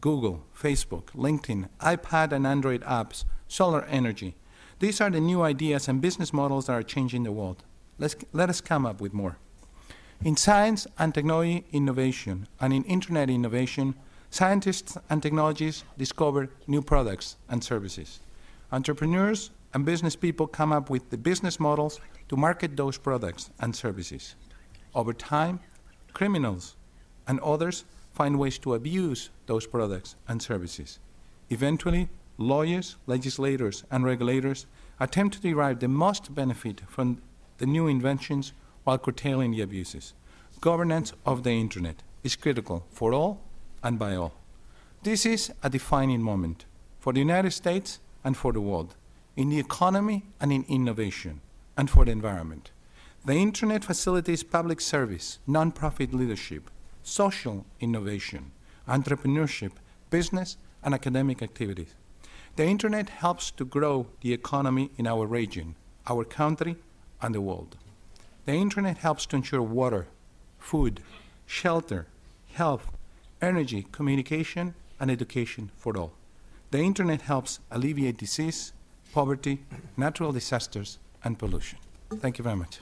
Google, Facebook, LinkedIn, iPad and Android apps, solar energy. These are the new ideas and business models that are changing the world. Let's, let us come up with more. In science and technology innovation and in internet innovation, scientists and technologists discover new products and services. Entrepreneurs and business people come up with the business models to market those products and services. Over time, criminals and others find ways to abuse those products and services. Eventually, lawyers, legislators, and regulators attempt to derive the most benefit from the new inventions while curtailing the abuses. Governance of the Internet is critical for all and by all. This is a defining moment for the United States and for the world, in the economy and in innovation, and for the environment. The Internet facilitates public service, nonprofit leadership, social innovation, entrepreneurship, business, and academic activities. The Internet helps to grow the economy in our region, our country, and the world. The Internet helps to ensure water, food, shelter, health, energy, communication, and education for all. The Internet helps alleviate disease, poverty, natural disasters, and pollution. Thank you very much.